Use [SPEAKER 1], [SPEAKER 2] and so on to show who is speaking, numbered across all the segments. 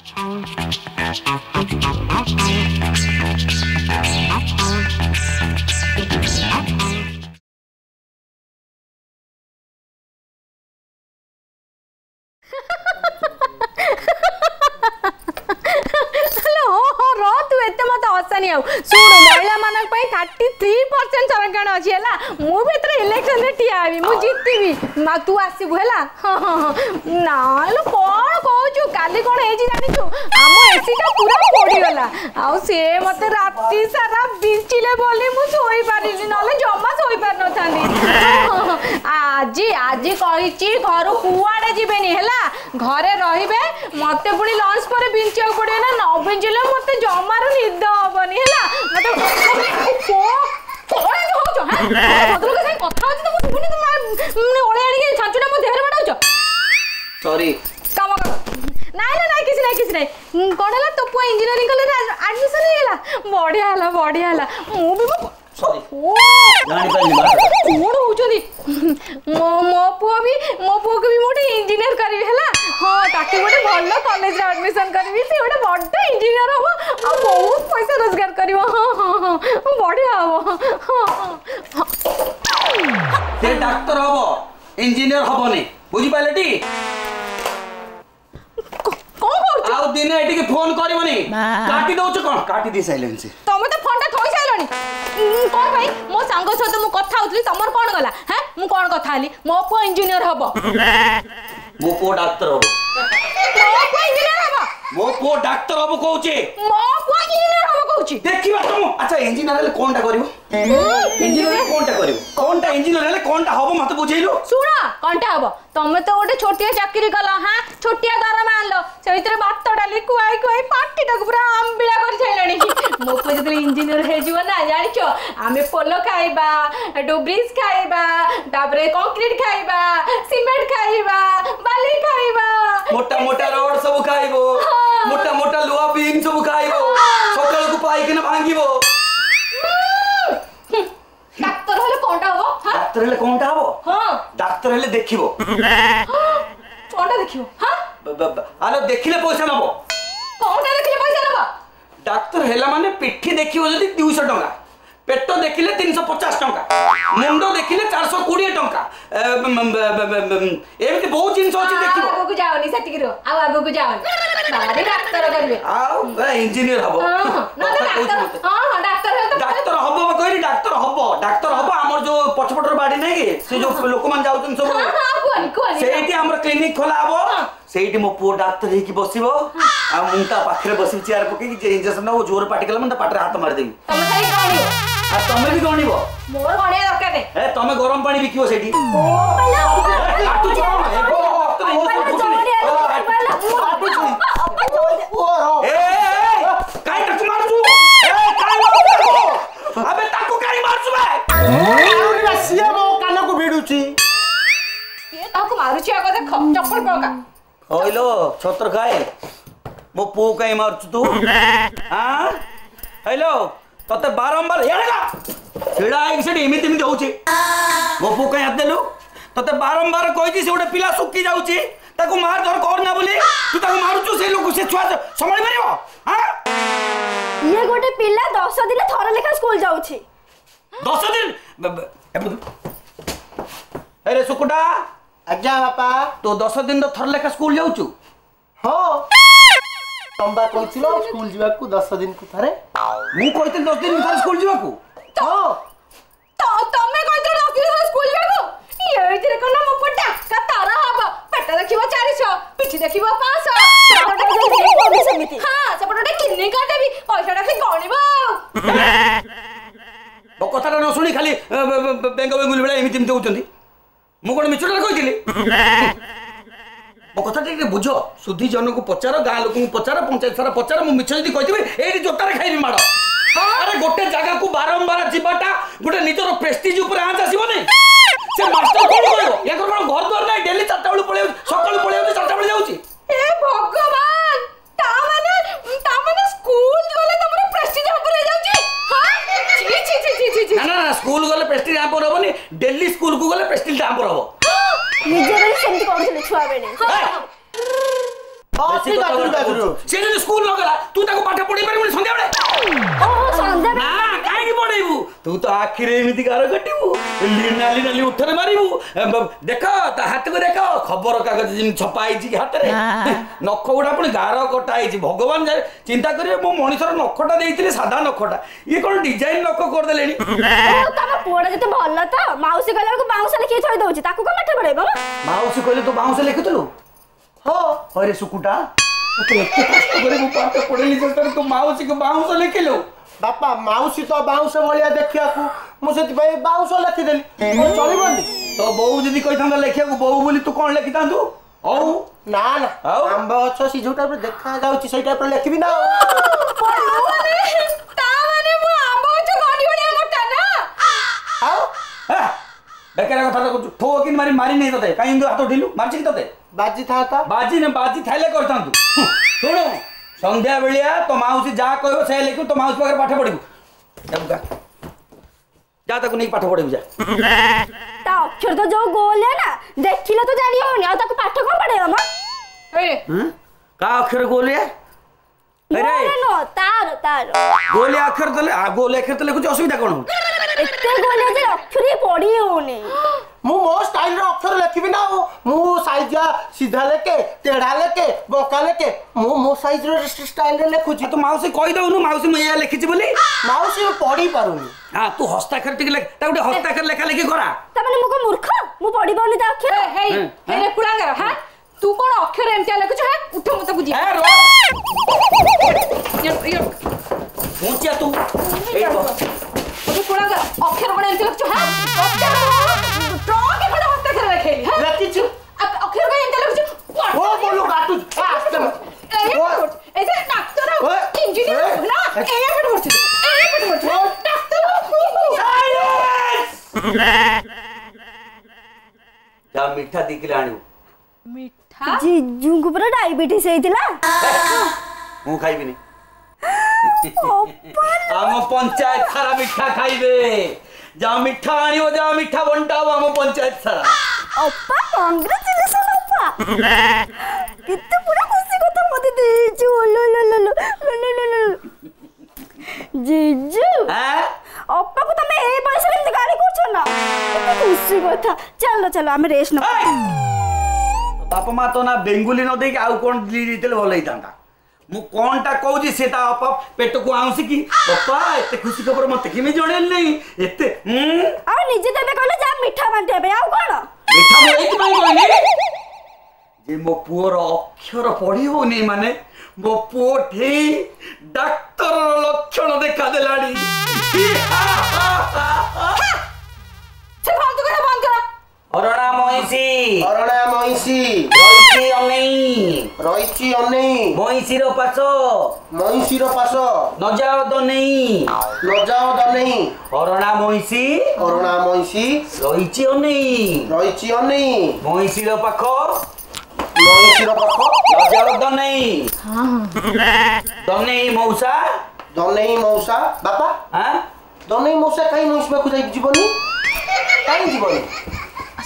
[SPEAKER 1] ଏତେ ଅସାନି ଆଉ ଶୁଣ ମହିଳାମାନଙ୍କ ପାଇଁ ଥାର୍ଟି ଥ୍ରୀ କଣ ଅଛି ହେଲା ମୁଁ ବି ଏଥର ଇଲେକ୍ସନରେ ଠିଆ ହେବି ମୁଁ ଜିତିବି ମା ତୁ ଆସିବୁ ହେଲା ନା କ'ଣ କହୁଛୁ କାଲି କ'ଣ ହେଇଛି ଜାଣିଛୁ ଆମ ଏସିଟା ପୁରା ପଡ଼ିଗଲା ଆଉ ସେ ମୋତେ ରାତି ସାରା ବିଞ୍ଚିଲେ ବୋଲି ମୁଁ ଶୋଇପାରିଲି ନହେଲେ ଜମା ଶୋଇପାରିନଥାନ୍ତି ଆଜି ଆଜି କହିଛି ଘରୁ କୁଆଡ଼େ ଯିବେନି ହେଲା ଘରେ ରହିବେ ମୋତେ ପୁଣି ଲଞ୍ଚ ପରେ ବିଞ୍ଚିବାକୁ ପଡ଼ିବ ନା ନ ବିଞ୍ଚିଲେ ମୋତେ ଜମାରୁ ନିଦ ହବନି ହେଲା ମୋତେ ବାଡ଼ଉଛ ଭଦ୍ରଲୋକ ସାଙ୍ଗେ କଥା ହଉଛି ତମକୁ ଶୁଭୁନି ତମେ ଓଳେଇ ଆଣିକି ଛାଞ୍ଚୁଟା ମୋ ଦେହରେ ବାଡ଼ଉଛ
[SPEAKER 2] ସରି
[SPEAKER 1] କାମ କର ନାଇଁ ନା ନାଇଁ କିଛି ନାଇଁ କିଛି ନାଇଁ କ'ଣ ହେଲା ତୋ ପୁଅ ଇଞ୍ଜିନିୟରିଂ କଲେଜରେ ଆଡ଼ମିସନ୍ ହେଇଗଲା ବଢ଼ିଆ ହେଲା ବଢ଼ିଆ ହେଲା ମୁଁ ବି ମୋ କଣ ହଉଛନ୍ତି ମୋ ମୋ ପୁଅ ବି ମୋ ପୁଅକୁ ବି ମୁଁ ଗୋଟେ ଇଞ୍ଜିନିୟର କରିବି ହେଲା ହଁ ତାକୁ ଗୋଟେ ଭଲ କଲେଜରେ ଆଡ଼ମିସନ୍ କରିବି ସେ ଗୋଟେ ବଡ଼ ଇଞ୍ଜିନିୟର ହବ ଆଉ ବହୁତ ପଇସା ରୋଜଗାର କରିବ ହଁ ହଁ ହଁ ବଢ଼ିଆ ହବ
[SPEAKER 2] তে ডাক্তার হব
[SPEAKER 1] ইঞ্জিনিয়ার হবনি বুঝিপারলেটি
[SPEAKER 2] ଆଉ ଦିନେ ଏଠିକି ଫୋନ କରିବନି କାଟି ଦଉଛ କଣ କାଟି ଦେଇ ସାରିଲେଣି ସେ
[SPEAKER 1] ତମେ ତ ଫୋନଟା ଥୋଇ ସାରିଲଣି କଣ ଭାଇ ମୋ ସାଙ୍ଗ ସହିତ ମୁଁ କଥା ହଉଥିଲି ତମର କଣ ଗଲା ହଁ ମୁଁ କଣ କଥା ହେଲି ମୋ ପୁଅ ଇଞ୍ଜିନିୟର ହବ
[SPEAKER 2] ମୋ ପୁଅ ଡାକ୍ତର ହବ
[SPEAKER 1] ମୋ ପୁଅ ଇଞ୍ଜିନିୟର ହବ
[SPEAKER 2] ମୋ ପୁଅ ଡାକ୍ତର ହବ କହୁଛି
[SPEAKER 1] ମୋ ପୁଅ
[SPEAKER 2] করছি
[SPEAKER 1] দেখিবা
[SPEAKER 2] তুমি আচ্ছা ইঞ্জিনিয়ার
[SPEAKER 1] হলে কোনটা করিব
[SPEAKER 2] ইঞ্জিনিয়ার হলে কোনটা করিব কোনটা ইঞ্জিনিয়ার হলে
[SPEAKER 1] কোনটা হব মতে বুঝাইলু
[SPEAKER 2] শুনা কোনটা হব তুমি তো গোটে ছোটিয়া চাকরি কল হ্যাঁ ছোটিয়া দরমা আনলো সে ভিতরে ভাত ডালি কুয়াই কুয়াই পাটিটাকে পুরা আম্বিলা করে ছাইলানি মো কো যদি ইঞ্জিনিয়ার
[SPEAKER 1] হয়ে
[SPEAKER 2] যাব
[SPEAKER 1] না জানিছ আমি পোলো খাইবা ডুব্রিজ খাইবা তারপরে কংক্রিট
[SPEAKER 2] খাইবা সিমেন্ট খাইবা
[SPEAKER 1] বালি খাইবা মোটা
[SPEAKER 2] মোটা রড
[SPEAKER 1] সব
[SPEAKER 2] খাইবো
[SPEAKER 1] থাকিব ডাক্তার হলে কোনটা হবো
[SPEAKER 2] ডাক্তার হলে কোনটা হবো হ্যাঁ ডাক্তার হলে দেখিব কোনটা দেখিব হ্যাঁ আরে দেখিলে পয়সা নব কোনটা দেখিলে পয়সা
[SPEAKER 1] নব
[SPEAKER 2] ডাক্তার
[SPEAKER 1] হেলা মানে পিঠি
[SPEAKER 2] দেখিব যদি 200 টাকা পেট দেখিলে 350 টাকা মুন্ড দেখিলে 420 টাকা এমনি বহু জিনিস আছে দেখিব আগকু যাওনি সেটিকি রো আও আগকু যাওনি আরে ডাক্তার করবে আও ইঞ্জিনিয়ার
[SPEAKER 1] হবো না डाक्टर
[SPEAKER 2] हाँ, हम कह डाक्टर
[SPEAKER 1] हम डाक्टर हम आम
[SPEAKER 2] जो पचपटर बाड़ी नहीं से जो
[SPEAKER 1] लोक मैं
[SPEAKER 2] जाऊँगी क्लीनिक खोला हम हाँ, सही मो पु डाक्तर हो बस मुखे बस चेयर पक इंजेक्शन ना जोर पटिगल मैं पटे हाथ मारिदेव तमें
[SPEAKER 3] ସିଏ ମୋ କାନକୁ ଭିଡୁଛି
[SPEAKER 1] ତାକୁ ମାରୁଛି ଆଗ ଦେଖ ଚପଲ ପକା
[SPEAKER 2] ଓଇଲୋ ଛତର ଖାଏ ମୋ ପୁଅ କାଇଁ ମାରୁଛୁ ତୁ ହଇଲୋ ତତେ ବାରମ୍ବାର ଛିଡ଼ା ହେଇକି ସେଠି ଏମିତି ଏମିତି ହଉଛି ମୋ ପୁଅ କାଇଁ ହାତ ଦେଲୁ ତତେ ବାରମ୍ବାର କହିଛି ସେ ଗୋଟେ ପିଲା ଶୁଖି ଯାଉଛି ତାକୁ ମାର ଧର କରନା ବୋଲି ତୁ ତାକୁ ମାରୁଛୁ ସେ ଲୋକ ସେ ଛୁଆ ସମ୍ଭାଳି ପାରିବ
[SPEAKER 4] ଇଏ ଗୋଟେ ପିଲା ଦଶ ଦିନ ଥରେ ଲେଖା ସ୍କୁଲ ଯାଉଛି
[SPEAKER 2] ଦଶ ଦିନ ଆରେ ଶୁକୁଟା
[SPEAKER 3] ଆଜ୍ଞା ବାପା
[SPEAKER 2] ତୁ ଦଶ ଦିନ ଥର ଲେଖା ସ୍କୁଲ ଯାଉଛୁ
[SPEAKER 3] ହଁ ତମେ ବା କହିଥିଲ ସ୍କୁଲ ଯିବାକୁ ଦଶ ଦିନକୁ ଥରେ
[SPEAKER 2] ମୁଁ କହିଥିଲି ଦଶ ଦିନ ଥରେ ସ୍କୁଲ ଯିବାକୁ
[SPEAKER 3] ହଁ
[SPEAKER 1] ତମେ କହିଥିଲ ଦଶ ଦିନ ଥରେ ସ୍କୁଲ ଯିବାକୁ ଏଇଥିରେ କଣ ମୋ ପୁଅ ଡାକା ତାର ହବ ପେଟ ଦେଖିବ ଚାରିଶହ ପିଠି ଦେଖିବ ପାଞ୍ଚଶହ ସେପଟେ ଗୋଟେ କିଡ଼ନୀ କାର୍ଡ ଦେବି ପଇସାଟା ସେ ଗଣିବ ଆଉ
[SPEAKER 2] ମୋ କଥାଟା ନ ଶୁଣି ଖାଲି ବେଙ୍ଗ ବେଙ୍ଗୁଲି ଭଳିଆ ଏମିତି ଏମିତି ହେଉଛନ୍ତି ମୁଁ କ'ଣ ମିଛଟାରେ କହିଥିଲି ମୋ କଥା ଟିକେ ବୁଝ ସୁଧି ଜନକୁ ପଚାର ଗାଁ ଲୋକଙ୍କୁ ପଚାର ପଞ୍ଚାୟତ ସାରା ପଚାର ମୁଁ ମିଛ ଯଦି କହିଥିବି ଏଇଠି ଜୋତାରେ ଖାଇବି ମାଡ଼ ଆରେ ଗୋଟେ ଜାଗାକୁ ବାରମ୍ବାର ଯିବାଟା ଗୋଟେ ନିଜର ପ୍ରେଷ୍ଟିଜ ଉପରେ ଆଞ୍ଚ ଆସିବନି ସେ ମାଷ୍ଟର କ'ଣ କହିବ ୟାଙ୍କର କ'ଣ ଘର ଦ୍ୱାର ନାହିଁ ଡେଲି ଚାରିଟା ବେଳୁ ପଳେଇ ଯାଉଛି ସକାଳୁ ପଳେଇ ଯାଉଛି ଚାରିଟା ବେଳେ ଯାଉଛି
[SPEAKER 1] ଏ ଭଗବାନ ତା ମାନେ ତା ମାନେ ସ୍କୁଲ ছি
[SPEAKER 2] ছি না না স্কুল গলে পেস্টিল ଟ୍ୟାମ୍ପର ହବନି ଡେଲି ସ୍କୁଲକୁ ଗଲେ ପେଷ୍ଟିଲ ଟ୍ୟାମ୍ପର ହବ
[SPEAKER 4] ନିଜେ ବେଳେ ସେମିତି କରୁଥିଲେ ଛୁଆ ବେଳେ
[SPEAKER 2] ସେ ଯଦି ସ୍କୁଲ ନ ଗଲା ତୁ ତାକୁ ପାଠ ପଢେଇ ପାରିବୁନି
[SPEAKER 4] ସନ୍ଧ୍ୟା
[SPEAKER 2] तू तो आखिर एमती कार गटिबु लिन नाली नाली उठरे मारिबु देखो त हाथ को देखो खबर कागज जिन छपाई छि हाथ रे नख गुडा अपन गार कोटाई भगवान चिंता करियो मो मणीसर नखटा देइतिले साधा नखटा ये कोन डिजाइन नख कर देलेनी
[SPEAKER 4] तो तब जते भल्ला था माउसी कहले को बाउस लिखि छै दउ छि ताकू को माउसी कहले तो
[SPEAKER 2] बाउस लिखि दलो हो हरे
[SPEAKER 3] सुकुटा
[SPEAKER 2] तो लेके पास करे वो पार्ट पढ़े लीजिए तो माउसी के बाउस लिखि लो
[SPEAKER 3] ବାପା ମାଉସୀ ତ ବାଉଁଶ ଭଳିଆ ଦେଖିବାକୁ ମୁଁ ସେଥିପାଇଁ ବାଉଁଶ ଲେଖିଦେଲି ଚଳିବନି
[SPEAKER 2] ତ ବୋଉ ଯଦି କହିଥାନ୍ତା ଲେଖିବାକୁ ବୋଉ ବୋଲି ତୁ କ'ଣ ଲେଖିଥାନ୍ତୁ ହଉ
[SPEAKER 3] ନା ନା
[SPEAKER 2] ଆଉ
[SPEAKER 3] ଆମ୍ବ ଗଛ ସେ ଯୋଉ ଟାଇପ୍ର ଦେଖାଯାଉଛି ସେଇ ଟାଇପ୍ର ଲେଖିବି ନା
[SPEAKER 2] বেকার কথা করছু ঠো কিন মারি মারি নেই
[SPEAKER 3] তোতে কাই
[SPEAKER 2] হাত ঢিলু মারছি তোতে বাজি থা বাজি না বাজি থাইলে করতাম শুনু সন্ধ্যা বেড়িয়া তো মাউসী যা কহব সে লিখু তো মাউসী পাখে পাঠ পড়িবু যা যা তাকে
[SPEAKER 4] নিয়ে পাঠ পড়িবু যা তা অক্ষর তো যো গোল না দেখিলে তো জানি হওনি আর তাকে
[SPEAKER 1] পাঠ
[SPEAKER 2] কোন পড়াইব মা এই
[SPEAKER 4] কা
[SPEAKER 2] অক্ষর
[SPEAKER 4] গোলিয়া আরে নো
[SPEAKER 2] তার তার গোলে অক্ষর তো গোলে অক্ষর তো লিখুছি অসুবিধা
[SPEAKER 4] কোন এতে গোলে যে অক্ষরই পড়ি হওনি
[SPEAKER 3] ମୁଁ ମୋ ଷ୍ଟାଇଲର ଅକ୍ଷର ଲେଖିବି ନା ଆଉ ମୁଁ ସାଇଜା ସିଧା ଲେଖେ ତେଢ଼ା ଲେଖେ ବଙ୍କା ଲେଖେ ମୁଁ ମୋ ସାଇଜର ଷ୍ଟାଇଲରେ ଲେଖୁଛି
[SPEAKER 2] ତୁ ମାଉସୀ କହିଦେଉନୁ ମାଉସୀ ମୁଁ ଏଇଆ ଲେଖିଛି ବୋଲି
[SPEAKER 3] ମାଉସୀ ମୁଁ ପଢି ପାରୁନି
[SPEAKER 2] ହଁ ତୁ ହସ୍ତାକ୍ଷର ଟିକେ ଲେଖ ତା ଗୋଟେ ହସ୍ତାକ୍ଷର ଲେଖା ଲେଖି କରା
[SPEAKER 4] ତାମାନେ ମୁଁ କଣ ମୂର୍ଖ ମୁଁ ପଢି ପାରୁନି ତା ଅକ୍ଷର
[SPEAKER 1] ହେଇ ହେଇ କୁଳାଙ୍ଗର ହଁ ତୁ କଣ ଅକ୍ଷର ଏମିତିଆ ଲେଖୁଛୁ ମିଶେଇଥିଲା ମୁଁ
[SPEAKER 2] ଖାଇବିନି ଆମ ପଞ୍ଚାୟତ ସାରା ମିଠା ଖାଇବେ যা মিঠা আনিব যা মিঠা বন্টাব আম
[SPEAKER 4] পঞ্চায়েত সারা অপা কংগ্রেচুলেশন অপা কিন্তু পুরো খুশি কথা মতে দিয়েছি ওলো লো লো লো লো লো লো
[SPEAKER 2] লো
[SPEAKER 4] জিজু অপা কো তুমি এই বয়সে কেমতে গালি করছো না খুশি কথা চলো চলো আমি রেস্ট
[SPEAKER 2] নেব ବାପା ମା ତୋ ନା ବେଙ୍ଗୁଲି ନ ଦେଇକି ଆଉ କ'ଣ ଦେଇଥିଲେ ଭଲ ହେଇଥାନ୍ତା ମୁଁ କ'ଣଟା କହୁଛି ସେ ତା ବାପା ପେଟକୁ ଆଉଁସିକି ବାପା ଏତେ ଖୁସି ଖବର ମତେ କେମିତି ଜଣେଇଲି ନାହିଁ ଏତେ
[SPEAKER 4] ଆଉ ନିଜେ ତେବେ କହିଲେ ଯା ମିଠା ବାଣ୍ଟିବା ପାଇଁ ଆଉ କ'ଣ
[SPEAKER 2] ମିଠା ମୁଁ ଏଇଥିପାଇଁ କହିଲି ଯେ ମୋ ପୁଅର ଅକ୍ଷର ପଢ଼ି ହଉନି ମାନେ ମୋ ପୁଅଠି ଡାକ୍ତରର ଲକ୍ଷଣ ଦେଖାଦେଲାଣି
[SPEAKER 1] ସେ ଫାଲତୁ କଥା ବନ୍ଦ କର
[SPEAKER 2] ଅରଣା ମଇଁଷି
[SPEAKER 3] ଅରଣା ମଇଁଷି
[SPEAKER 2] ରହିଛି ଅନେଇ
[SPEAKER 3] ରହିଛି ଅନେଇ
[SPEAKER 2] ମଇଁଷିର ପାଶ
[SPEAKER 3] ମଇଁଷିର ପାଶ
[SPEAKER 2] ନଜାଅ ଦନେଇ
[SPEAKER 3] ନଜାଅ ଦନେଇ
[SPEAKER 2] ଅରଣା ମଇଁଷି
[SPEAKER 3] ଅରଣା ମଇଁଷି
[SPEAKER 2] ରହିଛି ଅନେଇ
[SPEAKER 3] ରହିଛି ଅନେଇ
[SPEAKER 2] ମଇଁଷିର ପାଖ
[SPEAKER 3] ମଇଁଷିର ପାଖ
[SPEAKER 2] ନଜାଅ ଦନେଇ ଦନେଇ ମଉସା
[SPEAKER 3] ଦନେଇ ମଉସା ବାପା ଦନେଇ ମଉସା କାହିଁ ମଇଁଷି ପାଖକୁ ଯାଇକି ଯିବନି କାହିଁ ଯିବନି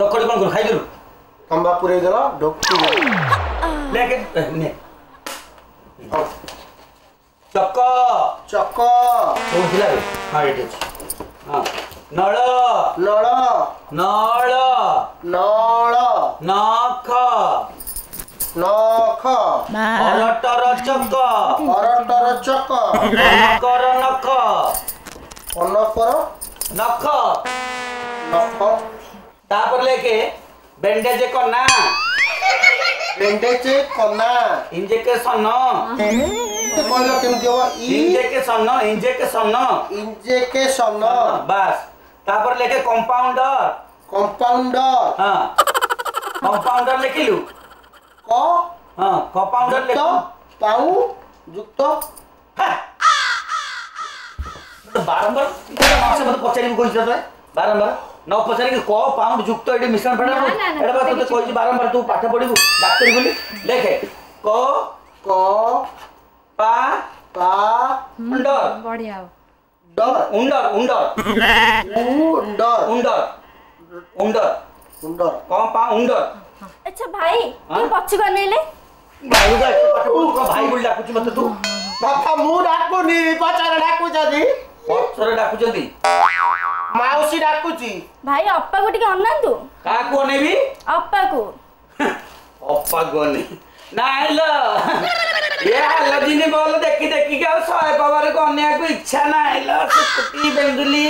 [SPEAKER 2] चकोली
[SPEAKER 3] कौन
[SPEAKER 2] खाई
[SPEAKER 3] दिलो
[SPEAKER 2] तंबा पुरे दिलो डॉक्टर ले के ने चक्को
[SPEAKER 3] चक्को
[SPEAKER 2] कौन
[SPEAKER 3] खिला
[SPEAKER 2] रे
[SPEAKER 3] हाँ
[SPEAKER 2] ये देख
[SPEAKER 3] हाँ नाला
[SPEAKER 2] नाला नाला
[SPEAKER 3] नाला
[SPEAKER 2] नाखा
[SPEAKER 3] नाखा
[SPEAKER 2] ତାପରେ ଲେଖେ ବ୍ୟାଣ୍ଡେଜ କନା
[SPEAKER 3] ବ୍ୟାଣ୍ଡେଜ କନା
[SPEAKER 2] ଇଞ୍ଜେକ୍ସନ
[SPEAKER 3] କହିଲ କେମିତି ହବ
[SPEAKER 2] ଇଞ୍ଜେକ୍ସନ ଇଞ୍ଜେକ୍ସନ
[SPEAKER 3] ଇଞ୍ଜେକ୍ସନ
[SPEAKER 2] ବାସ୍ ତାପରେ ଲେଖେ କମ୍ପାଉଣ୍ଡର
[SPEAKER 3] କମ୍ପାଉଣ୍ଡର
[SPEAKER 2] ହଁ କମ୍ପାଉଣ୍ଡର ଲେଖିଲୁ
[SPEAKER 3] କ
[SPEAKER 2] ହଁ
[SPEAKER 3] କମ୍ପାଉଣ୍ଡର
[SPEAKER 2] ଲେଖ
[SPEAKER 3] ପାଉ ଯୁକ୍ତ
[SPEAKER 2] ବାରମ୍ବାର ପଚାରିବୁ କହିଛୁ ବାରମ୍ବାର ନ ପଚାରିକି କ ପାଉଣ୍ଡ ଯୁକ୍ତ ଏଠି ମିଶ୍ରଣ ଫେଡ଼ା ଏଇଟା ବା ତୋତେ କହିଛି ବାରମ୍ବାର ତୁ ପାଠ ପଢିବୁ ଡାକ୍ତରୀ ବୋଲି ଲେଖେ କ
[SPEAKER 3] କ
[SPEAKER 2] ପା
[SPEAKER 3] ପା
[SPEAKER 2] ଉଣ୍ଡର
[SPEAKER 1] ବଢିଆ
[SPEAKER 3] ଡର
[SPEAKER 2] ଉଣ୍ଡର ଉଣ୍ଡର
[SPEAKER 3] ଉଣ୍ଡର
[SPEAKER 2] ଉଣ୍ଡର ଉଣ୍ଡର
[SPEAKER 3] ଉଣ୍ଡର
[SPEAKER 2] କ ପା ଉଣ୍ଡର
[SPEAKER 4] ଆଚ୍ଛା ଭାଇ ତୁ ପଛକୁ ଅନେଇଲେ
[SPEAKER 2] ଭାଇ ଭାଇ ବୋଲି ଡାକୁଛୁ ମତେ ତୁ
[SPEAKER 3] ବାପା ମୁଁ ଡାକୁନି ପଛରେ ଡାକୁଛନ୍ତି
[SPEAKER 2] ପଛରେ ଡାକୁଛନ୍ତି
[SPEAKER 3] ମାଉସୀ ଡାକୁଛି
[SPEAKER 4] ଭାଇ ଅପାକୁ ଟିକେ ଅନାନ୍ତୁ
[SPEAKER 2] କାହାକୁ ଅନେଇବି
[SPEAKER 4] ଅପାକୁ
[SPEAKER 2] ଅପାକୁ ଅନେଇ ନାଇଁ ଲୋ ଏ ହାଲଜିନି ବଲ୍ ଦେଖି ଦେଖିକି ଆଉ ଶହେ ପାୱାରକୁ ଅନେଇବାକୁ ଇଚ୍ଛା ନାହିଁ ଲୋ ସୁକୁଟି ବେଙ୍ଗୁଲି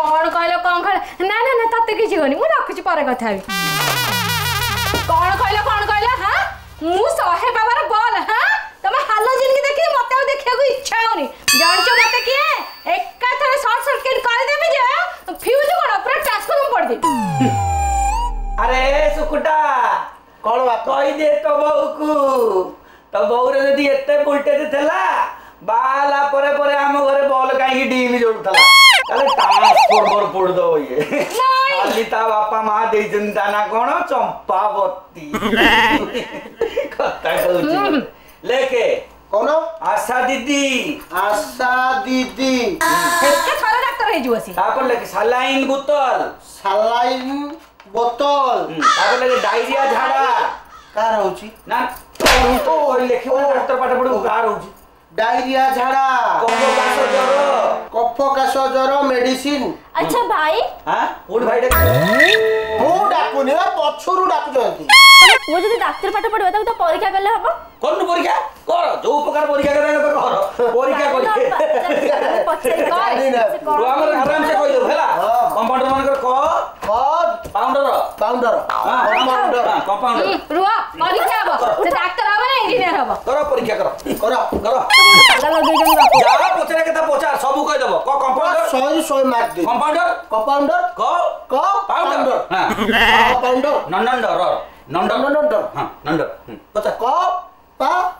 [SPEAKER 1] କଣ କହିଲ କଣ କହିଲ ନା ନା ନା ତତେ କିଛି କହନି ମୁଁ ରଖୁଛି ପରେ କଥା ହେବି କଣ କହିଲ କଣ କହିଲ ହଁ ମୁଁ ଶହେ ପାୱାର ବଲ୍ ହଁ ତମେ ହାଲୋ ଜିନିକି ଦେଖିକି ମୋତେ ଆଉ ଦେଖିବାକୁ ଇଚ୍ଛା ହେଉନି ଜାଣିଛ ମୋତେ କିଏ ଏକାଥରେ ସର୍ଟ ସର୍କିଟ୍ କରିଦେବି ଯେ ଫ୍ୟୁଜ୍ କ'ଣ ପୁରା ଟ୍ରାନ୍ସଫର୍ମ ପଡ଼ିଦେବି
[SPEAKER 2] ଆରେ ସୁକୁଟା
[SPEAKER 3] କ'ଣ ବା
[SPEAKER 2] କହିଦେ ତୋ ବୋଉକୁ ତୋ ବୋଉର ଯଦି ଏତେ ଭୋଲ୍ଟେଜ୍ ଥିଲା ବାହାହେଲା ପରେ ପରେ ଆମ ଘରେ ବଲ୍ କାହିଁକି ଡିମ୍ ଜଳୁଥିଲା ତାହେଲେ ଟ୍ରାନ୍ସଫର୍ମର ପୋଡ଼ିଦେବ ଇଏ ଖାଲି ତା ବାପା ମା ଦେଇଛନ୍ତି ତା ନା କ'ଣ ଚମ୍ପାବତୀ କଥା କହୁଛି लेके कोनो
[SPEAKER 3] आशा दीदी
[SPEAKER 1] आशा दीदी इसके छाला डॉक्टर
[SPEAKER 2] है जुआसी तापर लेके
[SPEAKER 3] सलाइन बोतल
[SPEAKER 2] सलाइन बोतल तापर लेके
[SPEAKER 3] डायरिया झाड़ा
[SPEAKER 2] का रहउची ना तो लेखे डॉक्टर पाठ पड़ू का
[SPEAKER 3] रहउची डायरिया
[SPEAKER 2] झाड़ा कफ काश
[SPEAKER 3] ज्वर कफ काश ज्वर
[SPEAKER 4] मेडिसिन अच्छा
[SPEAKER 2] भाई हां कोड भाई
[SPEAKER 3] डाकू डाकुनी पछरु डाकू जंती
[SPEAKER 4] ମୁଁ ଯଦି ଡାକ୍ତର ପାଠ ପଢିବ ତାକୁ ତ ପରୀକ୍ଷା କଲେ ହବ
[SPEAKER 2] କରୁନୁ ପରୀକ୍ଷା କର ଯୋଉ ପ୍ରକାର ପରୀକ୍ଷା କରେ କର ପରୀକ୍ଷା କରି ଆରାମସେ କହିଦେବୁ ହେଲା କମ୍ପାଉଣ୍ଡର ମାନଙ୍କର କ ପାଉଣ୍ଡର
[SPEAKER 1] ପରୀକ୍ଷା
[SPEAKER 2] କର କର
[SPEAKER 3] କର
[SPEAKER 2] କର ଯାହା ପଚାରେ ସବୁ କହିଦେବ କ କମ୍ପାଉଣ୍ଡର କମ୍ପାଉଣ୍ଡର
[SPEAKER 3] କମ୍ପାଉଣ୍ଡର
[SPEAKER 2] କ
[SPEAKER 3] କ
[SPEAKER 2] ପାଉଣ୍ଡର
[SPEAKER 3] ପାଉଣ୍ଡର
[SPEAKER 2] ର ନଣ୍ଡ
[SPEAKER 3] ନଣ୍ଡ
[SPEAKER 2] ହଁ ନଣ୍ଡ କଥା
[SPEAKER 3] କ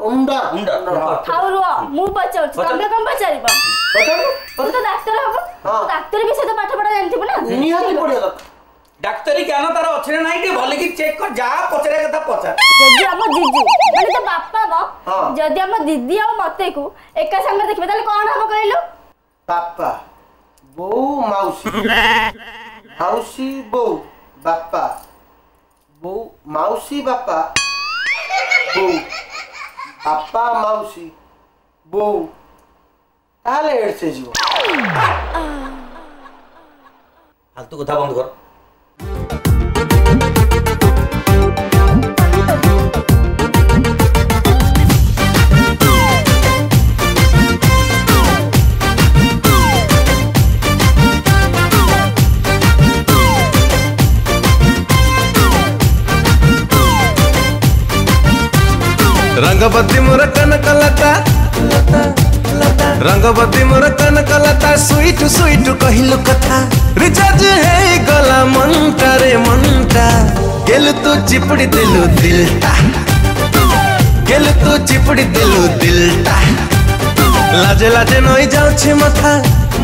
[SPEAKER 4] ରୁହ ମୁଁ ପଚାରୁଛି ତମେ କଣ ପଚାରିବ
[SPEAKER 3] ପଚାରୁ
[SPEAKER 4] ତ ଡାକ୍ତର ହବ ଡାକ୍ତର ବି ସହିତ ପାଠ ପଢା ଜାଣିଥିବ ନା
[SPEAKER 3] ନିହାତି ପଢିବା
[SPEAKER 2] କଥା ডাক্তারি জ্ঞান তার অছে না নাই ভালো কি চেক কর যা পচারে কথা
[SPEAKER 4] পচার যদি আমার দিদি মানে তো বাপা
[SPEAKER 3] বা
[SPEAKER 4] যদি আমার দিদি আর মতে কো একা সঙ্গে দেখিবে তাহলে কোন হবো
[SPEAKER 3] কইলো বাপা বউ মাউসি মাউসি বাপা বউ মাউসি বাপা বউ বাপা মাউসি বউ তাহলে এড়ছে জীব
[SPEAKER 2] ফালতু কথা বন্ধ কর
[SPEAKER 1] रंगवती मोर कनकलता रंगवती मोर कनकलता स्वीट स्वीट कहिलो कथा रिचार्ज है गला मनता रे मनता गेल तू चिपड़ी दिलु दिलता गेल तू चिपड़ी दिलु दिलता लाजे लाजे नई जाऊँ मथा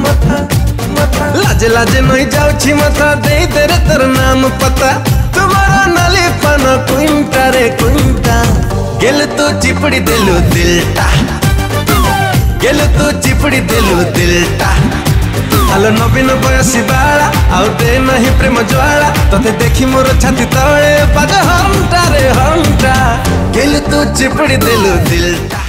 [SPEAKER 1] मथा लाजे लाजे नई जाऊँ मथा दे दे रे तोर नाम पता तुम्हारा नाली पान कुंटा रे कुंटा गेल तो चिपड़ी दिलो दिलता गेल तो चिपड़ी दिलो
[SPEAKER 2] दिलता हलो नवीन बयसी बाला
[SPEAKER 1] आउ
[SPEAKER 2] दे नहीं प्रेम ज्वाला ते देखी मोर छाती तळे पग हमटा रे हमटा गेल तो चिपड़ी दिलो दिलता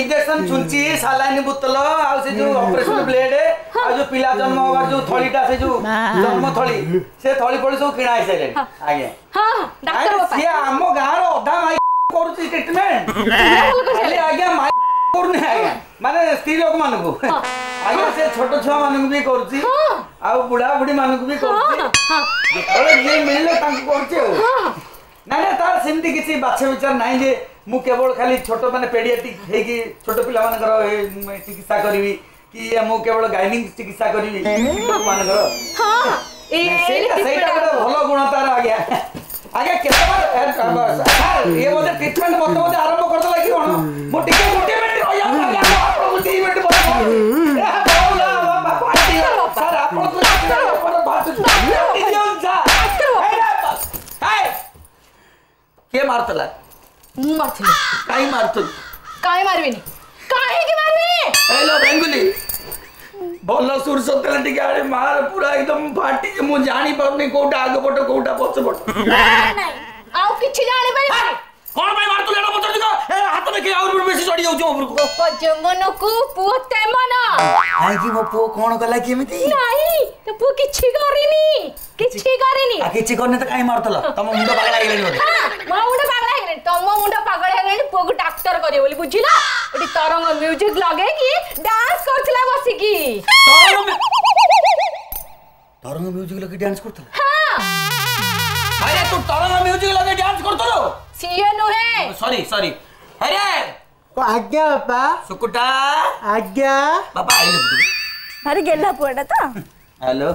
[SPEAKER 2] इंजेक्शन छुंची सालाइन बोतल आउ से जो ऑपरेशन ब्लेड आ जो पिला जन्म
[SPEAKER 1] जो थलीटा से
[SPEAKER 2] जो
[SPEAKER 1] जन्म
[SPEAKER 2] थली से थली पड़ी सब किणा आइसले आगे हां डॉक्टर बाबा गांव रो माई करू ट्रीटमेंट माई करू माने स्त्री लोग मान को
[SPEAKER 1] आगे
[SPEAKER 2] से छोट छुआ मान भी
[SPEAKER 1] करू
[SPEAKER 2] आ
[SPEAKER 1] बुढ़ा
[SPEAKER 2] बुढ़ी मान भी करू ये करू ना ना तार सिमती किसी बाछे विचार नाही जे ମୁଁ କେବଳ ଖାଲି ଛୋଟ ମାନେ ପେଡ଼ିଆଟିକ୍ ହେଇକି ଛୋଟ ପିଲାମାନଙ୍କର ଚିକିତ୍ସା କରିବି କି ମୁଁ କେବଳ ଗାଇନିଂ ଚିକିତ୍ସା କରିବି ଲୋକମାନଙ୍କର ସେଇଟା ଗୋଟେ ଭଲ ଗୁଣ ତାର ଆଜ୍ଞା ଆଜ୍ଞା କେତେବେଳେ ଇଏ ବୋଧେ ଟ୍ରିଟମେଣ୍ଟ ମତେ ବୋଧେ ଆରମ୍ଭ କରିଦେଲା କି କ'ଣ ମୁଁ ଟିକେ ଗୋଟିଏ ମିନିଟ୍ ରହିଯାଉଛି ଆପଣଙ୍କୁ ଦୁଇ ମିନିଟ୍ ସାର୍ ଆପଣ କିଏ ମାରୁଥିଲା
[SPEAKER 1] मारतील काय
[SPEAKER 2] मारतो काय
[SPEAKER 1] मारविनी काय की मारविनी
[SPEAKER 2] हेलो बेंगुली ଭଲ ସୋରିଷ ତେଲ ଟିକେ ଆଣି ମାର ପୁରା ଏକଦମ ଫାଟିଛି ମୁଁ ଜାଣିପାରୁନି କୋଉଟା ଆଗ ପଟ କୋଉଟା ପଛ ପଟ
[SPEAKER 1] ଆଉ କିଛି ଜାଣିପାରିବି
[SPEAKER 2] କଣ ପାଇଁ ମାରୁଥିଲୁ ଏଡ ପଛ ଦିଗ ଏ ହାତ ଦେଖି ଆହୁରି ବେଶୀ ଚଢି ଯାଉଛି ଉପରକୁ
[SPEAKER 1] ଲୋକ ଜମନକୁ ପୁଅ ତେମନ
[SPEAKER 2] କାହିଁକି ମୋ ପୁଅ କଣ କଲା କି ଏମିତି
[SPEAKER 1] ନାଇଁ ତ ପୁଅ କିଛି କରିନି କିଛି କରିନି
[SPEAKER 2] କିଛି କରିନି ତ କାହିଁ ମାରୁଥିଲ ତମ ମୁଣ୍ଡ ପାଗଳା ହେଇଗଲାଣି ବୋଧେ
[SPEAKER 1] ମୋ ମୁଣ୍ଡ ତମ ମୁଣ୍ଡ ପାଗଳ ହେଲାଣି ପୁଅକୁ ଡାକ୍ତର କରିବ ବୋଲି ବୁଝିଲ ଏଠି ତରଙ୍ଗ ମ୍ୟୁଜିକ ଲଗେଇକି ଡ୍ୟାନ୍ସ କରୁଥିଲା ବସିକି
[SPEAKER 2] ତରଙ୍ଗ ମ୍ୟୁଜିକ ଲଗେଇ ଡ୍ୟାନ୍ସ କରୁଥିଲା ଆରେ ତୁ ତରଙ୍ଗ ମ୍ୟୁଜିକ ଲଗେଇ ଡ୍ୟାନ୍ସ କରୁଥିଲୁ
[SPEAKER 1] ସିଏ ନୁହେଁ
[SPEAKER 2] ସରି ସରି ଆରେ
[SPEAKER 3] ଆଜ୍ଞା ବାପା
[SPEAKER 2] ସୁକୁଟା
[SPEAKER 3] ଆଜ୍ଞା
[SPEAKER 2] ବାପା ଆଇଲେ
[SPEAKER 4] ଆରେ ଗେଲା ପୁଅଟା ତ
[SPEAKER 2] ହ୍ୟାଲୋ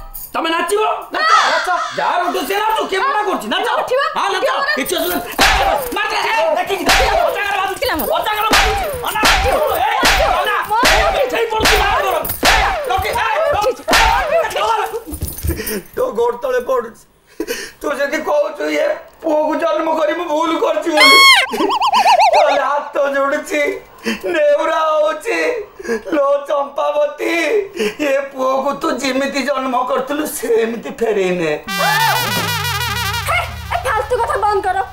[SPEAKER 2] ତମେ ନାଚିବ ଯାହା ରହୁଛ ସେ ନାଚୁ କିଏ ମନା କରୁଛି ନାଚ ହଁ ନାଚ କିଛି ତୋ ଗୋଡ଼ ତଳେ ପଡ଼ୁଛି ତୁ ଯଦି କହୁଛୁ ଏ ପୁଅକୁ ଜନ୍ମ କରି ମୁଁ ଭୁଲ କରିଛି ବୋଲି ତୋ ହାତ ଯୋଡୁଛି ନେଉରା ହଉଛି लो चंपावती ये पुओ को तू तो जिमिति जन्म करतलु सेमिति
[SPEAKER 4] फेरे ने फालतू कथा बंद करो